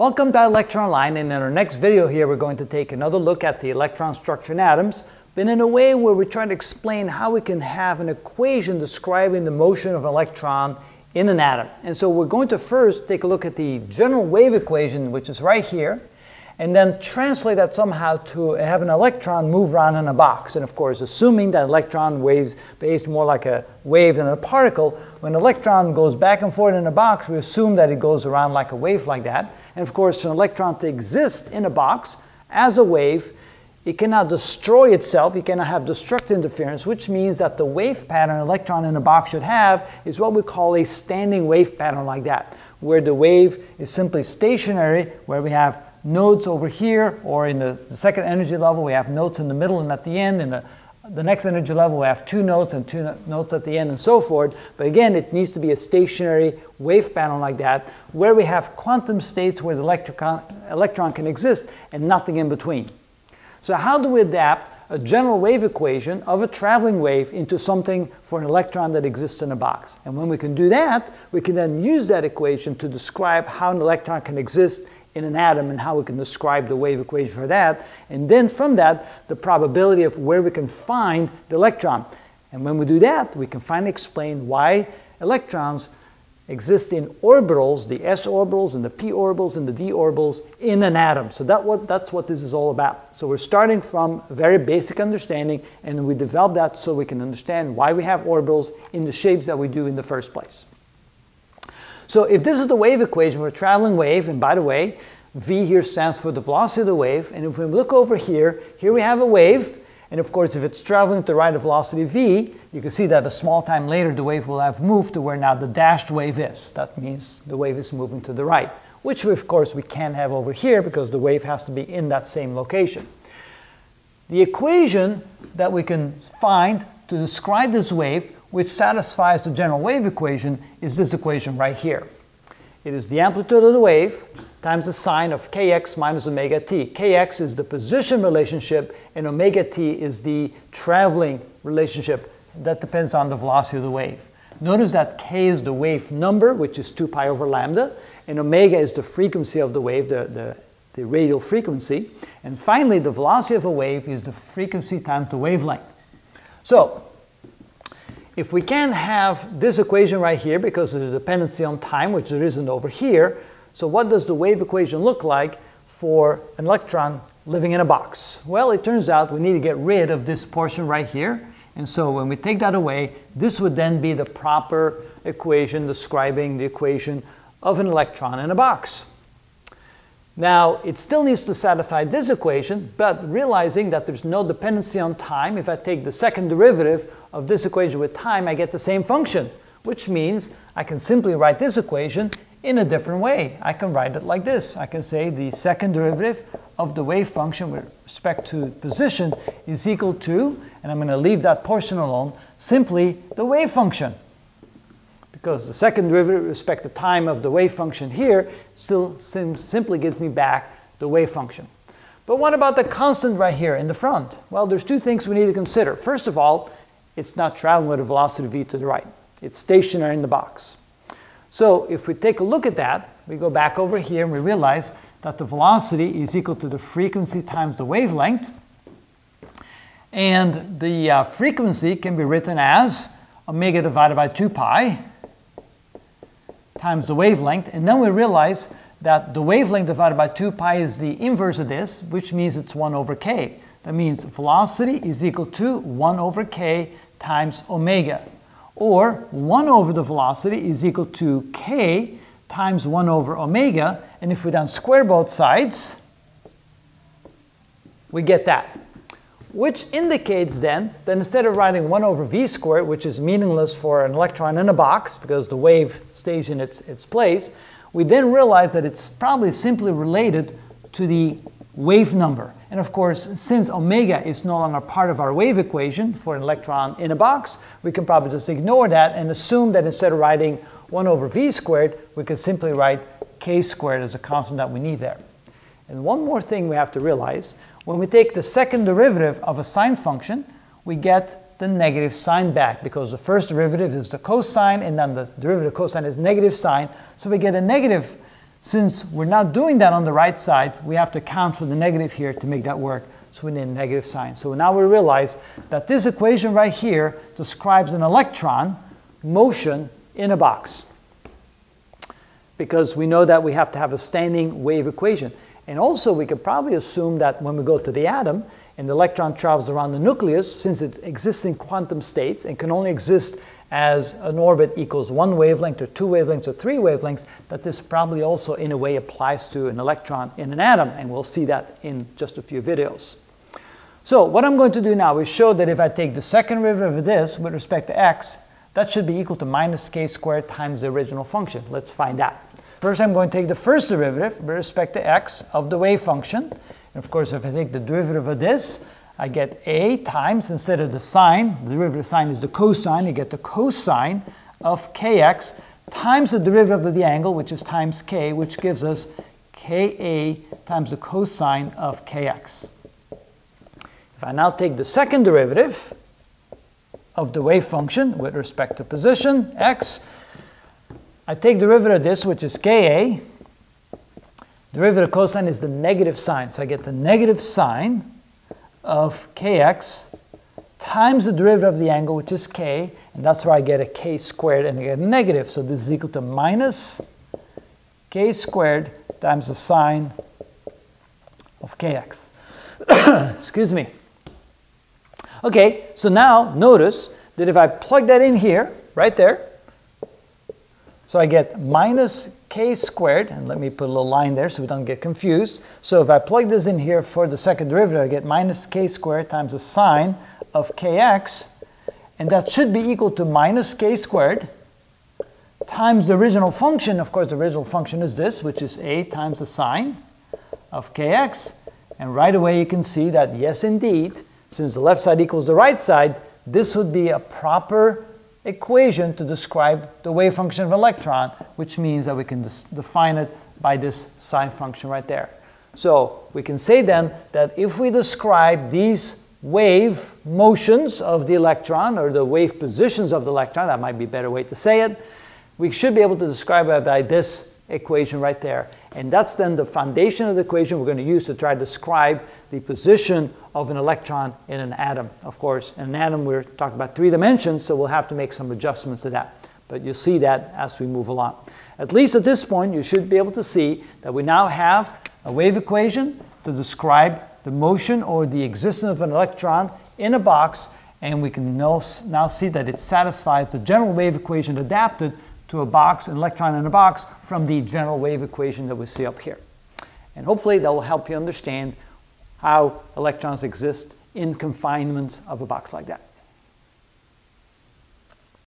Welcome to ilectureonline and in our next video here we're going to take another look at the electron structure in atoms but in a way where we try to explain how we can have an equation describing the motion of an electron in an atom. And so we're going to first take a look at the general wave equation which is right here and then translate that somehow to have an electron move around in a box. And of course, assuming that electron waves behaves more like a wave than a particle, when an electron goes back and forth in a box, we assume that it goes around like a wave like that. And of course, an electron to exist in a box as a wave, it cannot destroy itself, it cannot have destructive interference, which means that the wave pattern an electron in a box should have is what we call a standing wave pattern like that, where the wave is simply stationary, where we have nodes over here, or in the, second energy level, we have nodes in the middle and at the end. In the, the next energy level, we have two nodes and two nodes at the end and so forth. But again, it needs to be a stationary wave pattern like that, where we have quantum states where the electron, electron can exist and nothing in between. So how do we adapt a general wave equation of a traveling wave into something for an electron that exists in a box. And when we can do that, we can then use that equation to describe how an electron can exist in an atom and how we can describe the wave equation for that. And then from that, the probability of where we can find the electron. And when we do that, we can finally explain why electrons exist in orbitals, the s orbitals and the p orbitals and the d orbitals in an atom. So that what, that's what this is all about. So we're starting from a very basic understanding and we develop that so we can understand why we have orbitals in the shapes that we do in the first place. So if this is the wave equation for a traveling wave, and by the way, v here stands for the velocity of the wave, and if we look over here, here we have a wave, and of course if it's traveling at the right of velocity v, you can see that a small time later the wave will have moved to where now the dashed wave is. That means the wave is moving to the right, which of course we can't have over here because the wave has to be in that same location. The equation that we can find to describe this wave which satisfies the general wave equation is this equation right here. It is the amplitude of the wave times the sine of kx minus omega t. kx is the position relationship and omega t is the traveling relationship that depends on the velocity of the wave. Notice that k is the wave number, which is 2 pi over lambda, and omega is the frequency of the wave, the, the, the radial frequency. And finally, the velocity of a wave is the frequency times the wavelength. So if we can have this equation right here because of the dependency on time, which there isn't over here, so what does the wave equation look like for an electron living in a box? Well, it turns out we need to get rid of this portion right here. And so when we take that away, this would then be the proper equation describing the equation of an electron in a box. Now, it still needs to satisfy this equation, but realizing that there's no dependency on time, if I take the second derivative of this equation with time, I get the same function, which means I can simply write this equation in a different way. I can write it like this. I can say the second derivative of the wave function with respect to position is equal to, and I'm going to leave that portion alone, simply the wave function. Because the second derivative with respect to time of the wave function here still sim simply gives me back the wave function. But what about the constant right here in the front? Well, there's two things we need to consider. First of all, it's not traveling with a velocity v to the right. It's stationary in the box. So if we take a look at that, we go back over here and we realize that the velocity is equal to the frequency times the wavelength. And the uh, frequency can be written as omega divided by 2 pi times the wavelength. And then we realize that the wavelength divided by 2 pi is the inverse of this, which means it's 1 over k. That means velocity is equal to 1 over k times omega. Or 1 over the velocity is equal to k times 1 over omega. And if we then square both sides, we get that. Which indicates then that instead of writing 1 over v squared, which is meaningless for an electron in a box because the wave stays in its, its place, we then realize that it's probably simply related to the wave number. And of course, since omega is no longer part of our wave equation for an electron in a box, we can probably just ignore that and assume that instead of writing 1 over v squared, we can simply write k squared as a constant that we need there. And one more thing we have to realize, when we take the second derivative of a sine function, we get the negative sign back because the first derivative is the cosine and then the derivative of cosine is negative sine. So we get a negative Since we're not doing that on the right side, we have to account for the negative here to make that work. So we need a negative sign. So now we realize that this equation right here describes an electron motion in a box. Because we know that we have to have a standing wave equation. And also we could probably assume that when we go to the atom and the electron travels around the nucleus, since it exists in quantum states and can only exist as an orbit equals one wavelength or two wavelengths or three wavelengths, that this probably also in a way applies to an electron in an atom, and we'll see that in just a few videos. So what I'm going to do now is show that if I take the second derivative of this with respect to x, that should be equal to minus k squared times the original function. Let's find out. First I'm going to take the first derivative with respect to x of the wave function. And of course if I take the derivative of this, I get a times, instead of the sine, the derivative of sine is the cosine, I get the cosine of kx times the derivative of the angle, which is times k, which gives us ka times the cosine of kx. If I now take the second derivative of the wave function with respect to position, x, I take the derivative of this, which is ka. Derivative of cosine is the negative sine. So I get the negative sine of kx times the derivative of the angle, which is k, and that's where I get a k squared and I get a negative. So this is equal to minus k squared times the sine of kx. Excuse me. Okay, so now notice that if I plug that in here, right there, so I get minus k squared, and let me put a little line there so we don't get confused. So if I plug this in here for the second derivative, I get minus k squared times the sine of kx, and that should be equal to minus k squared times the original function. Of course, the original function is this, which is a times the sine of kx. And right away you can see that, yes, indeed, since the left side equals the right side, this would be a proper equation to describe the wave function of an electron, which means that we can define it by this sine function right there. So we can say then that if we describe these wave motions of the electron or the wave positions of the electron, that might be a better way to say it, we should be able to describe it by this equation right there. And that's then the foundation of the equation we're going to use to try to describe the position of an electron in an atom. Of course, in an atom we're talking about three dimensions, so we'll have to make some adjustments to that. But you'll see that as we move along. At least at this point, you should be able to see that we now have a wave equation to describe the motion or the existence of an electron in a box, and we can now, see that it satisfies the general wave equation adapted to a box, an electron in a box, from the general wave equation that we see up here. And hopefully that will help you understand how electrons exist in confinement of a box like that.